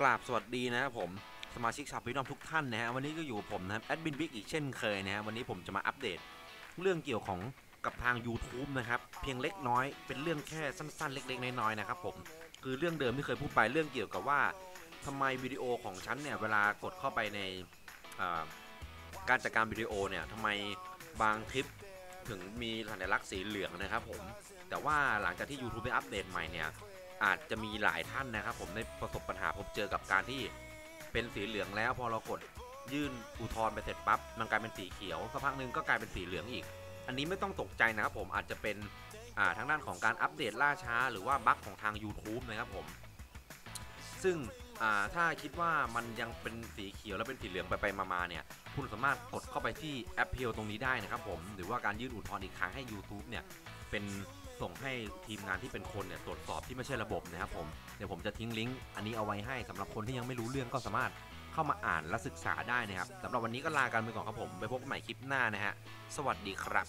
กราบสวัสดีนะครับผมสมาชิกชาวพินอมทุกท่านนะฮะวันนี้ก็อยู่กับผมนะครับแอดมินบิ๊กอีกเช่นเคยนะฮะวันนี้ผมจะมาอัปเดต เรื่องเกี่ยวของกับทาง YouTube นะครับเพียงเล็กน้อยเป็นเรื่องแค่สั้นๆ เล็ก ๆ น้อยๆนะครับผมคือเรื่องเดิมที่เคยพูดไปเรื่องเกี่ยวกับว่าทำไมวิดีโอของฉันเนี่ยเวลากดเข้าไปในการจัดการวิดีโอเนี่ยทำไมบางคลิปถึงมีสัญลักษณ์สีเหลืองนะครับผมแต่ว่าหลังจากที่ YouTube ได้อัปเดตใหม่เนี่ย อาจจะมีหลายท่านนะครับ ผมได้ประสบปัญหาพบเจอกับการที่เป็นสีเหลืองแล้วพอเรากดยื่นอุทธรณ์ไปเสร็จปั๊บมันกลายเป็นสีเขียวสักพักหนึ่งก็กลายเป็นสีเหลืองอีก อันนี้ไม่ต้องตกใจนะครับผมอาจจะเป็นทางด้านของการอัปเดตล่าช้า หรือว่าบั๊กของทาง YouTube นะครับผม ซึ่งถ้าคิดว่ามันยังเป็นสีเขียวแล้วเป็นสีเหลืองไปไปมาๆเนี่ย คุณสามารถกดเข้าไปที่แอปเพลตรงนี้ได้นะครับผม หรือว่าการยื่นอุทธรณ์อีกครั้งให้ YouTube เนี่ยเป็น ส่งให้ทีมงานที่เป็นคนเนี่ยตรวจสอบที่ไม่ใช่ระบบนะครับผมเดี๋ยวผมจะทิ้งลิงก์อันนี้เอาไว้ให้สำหรับคนที่ยังไม่รู้เรื่องก็สามารถเข้ามาอ่านและศึกษาได้นะครับสำหรับวันนี้ก็ลากันไปก่อนครับผม ไปพบกันใหม่คลิปหน้านะฮะสวัสดีครับ